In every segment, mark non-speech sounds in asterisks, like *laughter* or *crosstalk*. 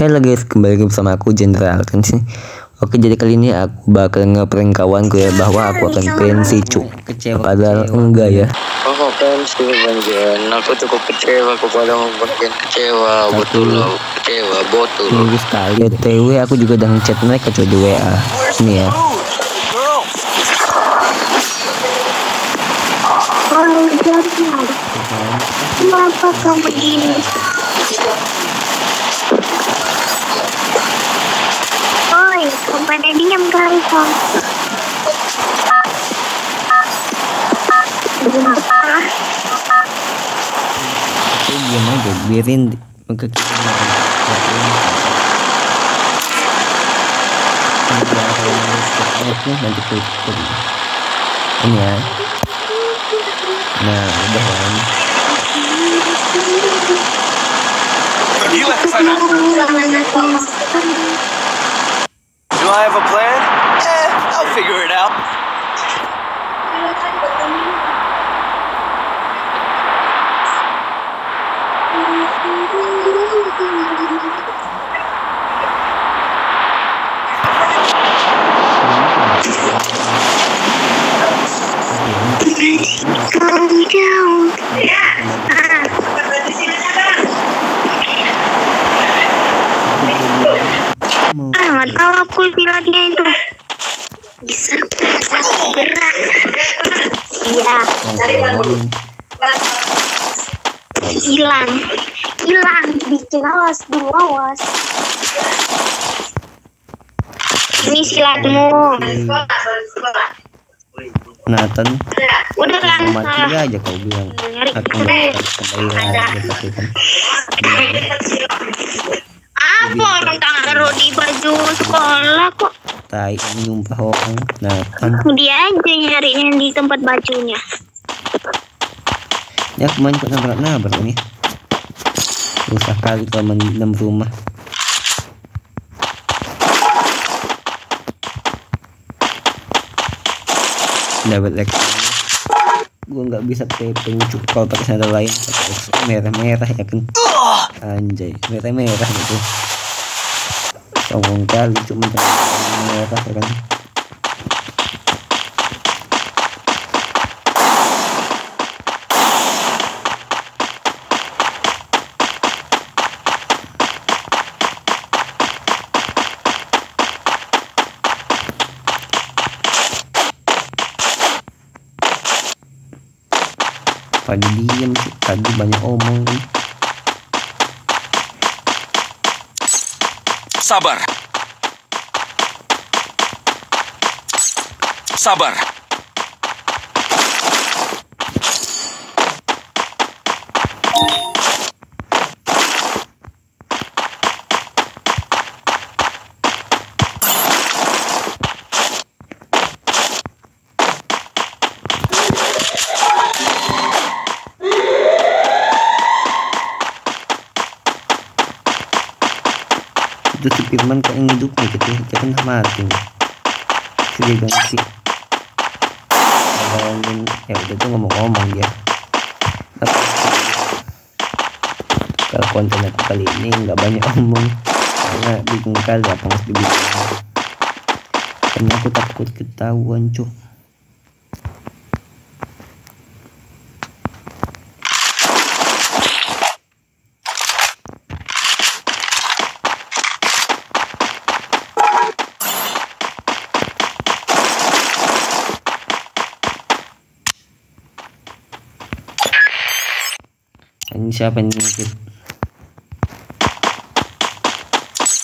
Halo guys, kembali lagi bersama aku Jenderal kan sih. Oke, jadi kali ini aku bakal ngeprank kawanku ya bahwa aku akan pensi cuk. Kecewa padahal enggak ya. Aku pensi bagian, aku cukup kecewa kepada bagian kecewa, betul loh, kecewa, betul. Minggu sekali. BTW aku juga udah ngechat mereka coba di WA. Ini ya. Oh. Kenapa begini? Oi, kau pada diam kali kau. Kenapa? Aku diam aja, biarin kita nanti tutup ini ya nah udah kan Gila ke sana. Do I have a plan? Eh, I'll figure it out. Calm down. Ah, ah, nggak tahu aku bilangnya itu. Bisa gerak. Iya, hilang. Hilang. Bikin awas dulu awas. Ini silatmu. Nathan Udah kan? mati aja kau bilang aku kembali lagi *laughs* Apa orang taruh di baju sekolah kok? tai nyumpah orang Nathan Dia aja nyarinya di tempat bajunya. ya kemarin kok nabrak nabrak ini susah kali kalau mendem rumah dapat X gue nggak bisa TP cuk kalau pakai sandal lain merah merah ya kan? Anjay merah merah gitu. Sombong kali cuma merah ya kan pada diem sih tadi banyak omong nih Sabar. Sabar. Si kok yang hidup nih gitu dia kan mati. Nih sudah ganti ngomongin ya udah tuh ngomong-ngomong dia. Tapi, kalau konten aku kali ini nggak banyak omong karena bingung kali apa harus dibikin karena aku takut ketahuan cuk siapa ini Kit?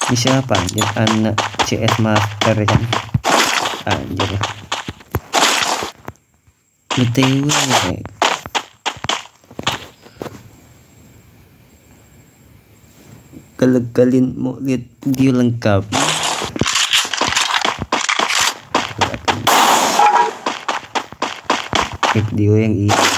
ini siapa anjir anak CS Master kan anjir. BTW kalau kalian mau lihat video lengkap video yang ini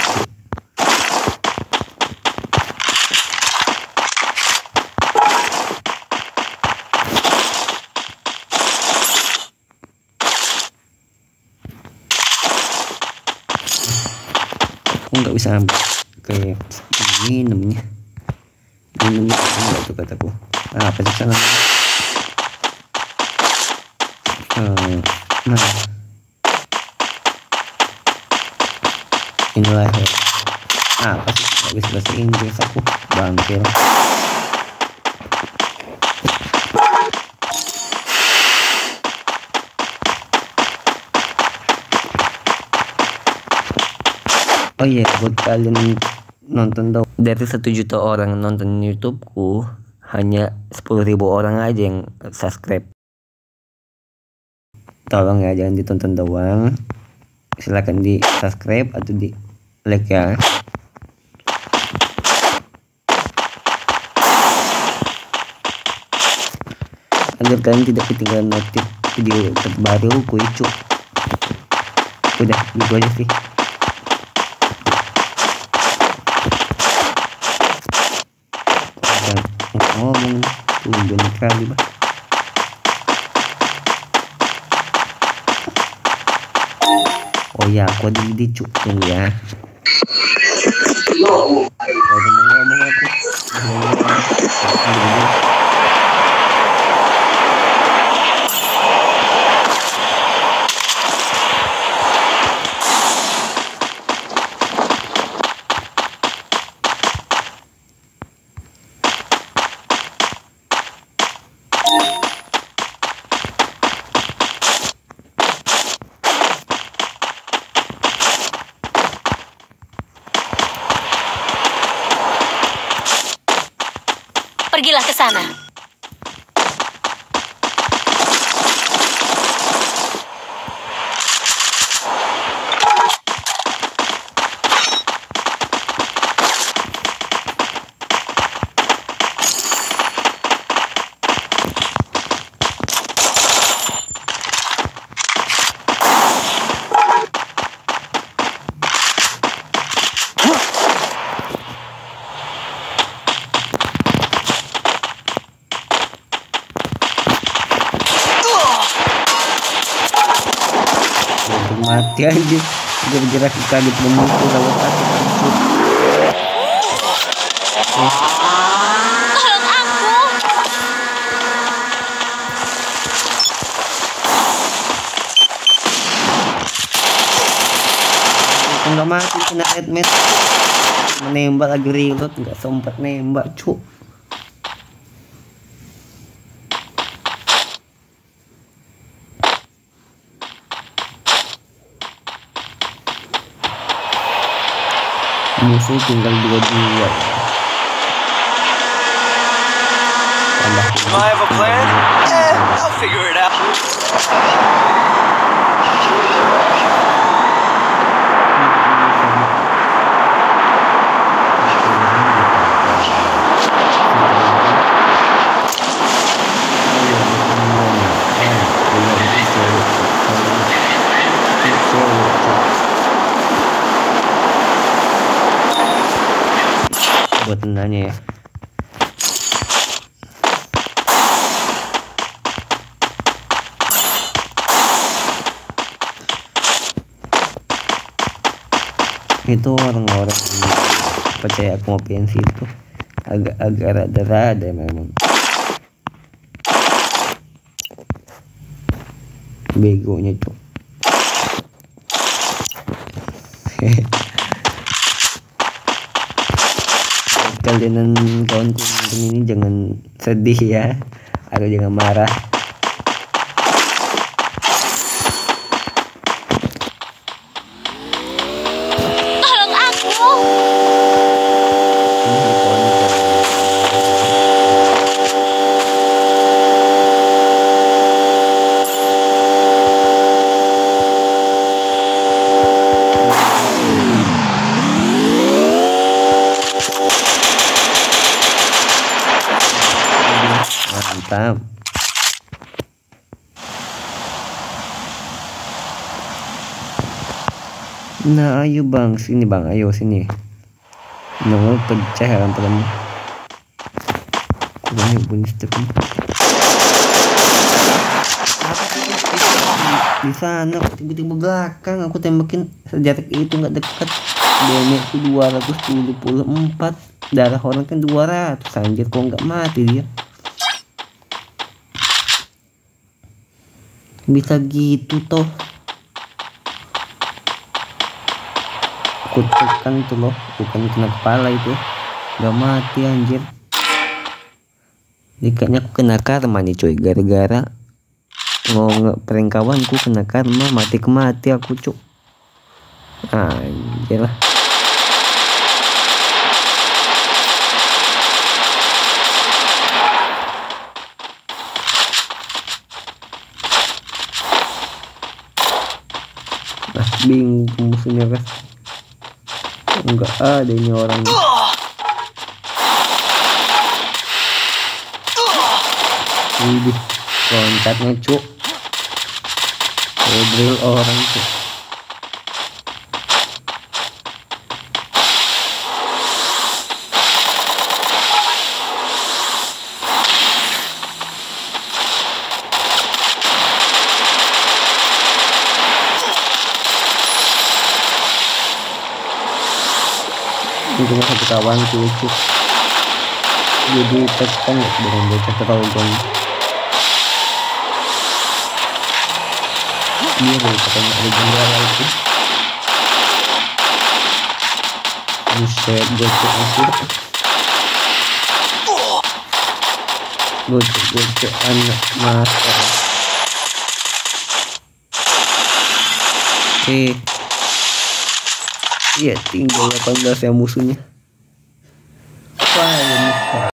nggak bisa kayak ini namanya minum enggak tuh kataku Ah, apa sih sana? Hmm, nah. Inilah ya. Ah, apa sih? Gak bisa bahasa Inggris aku. Bangkir. Oh iya, buat kalian nonton dong. Dari satu juta orang nonton YouTubeku, hanya 10.000 orang aja yang subscribe. Tolong ya, jangan ditonton doang. Silahkan di subscribe atau di like ya. Agar kalian tidak ketinggalan notif video terbaru kuicu. Udah, gitu aja sih. Jangan ngomong. Tumben kali bah oh ya aku di di cuk tunggu ya ngomong aku Pergilah ke sana. Untung mati aja udah bergerak kaget memukul lewat aku hancur nggak mati kena headmat menembak lagi reload nggak sempat nembak cuk musuh tinggal dua I have a plan? Eh, I'll figure it out. Buat tendanya ya. Itu orang-orang percaya pensi itu. Agak-agak rada-rada memang. Begonya tuh *laughs* kalian dan kawanku nonton ini jangan sedih ya. Atau jangan marah Nah, ayo bang, sini bang, ayo sini. Nongol pencaharan padamu. Kurangnya bunyi stepnya. Di sana tiba-tiba belakang aku tembakin sejarak itu nggak dekat. Damage 274 darah orang kan 200 anjir kok nggak mati dia bisa gitu toh aku tekan tuh loh bukan kena kepala itu. Gak mati anjir. Ini kayaknya aku kena karma nih cuy. Gara-gara mau ngeprank kawanku kena karma. Mati kemati aku cuk. Anjir lah. Ah bingung musuhnya kan enggak ada ini orang. Widih, loncatnya cuk. Kayak orang cuk Cuma satu kawan cuk Jadi tekan dengan bocah terlalu iya dari katanya ada jendela itu buset gocek itu gocek gocek anak master eh iya tinggal 18 ya musuhnya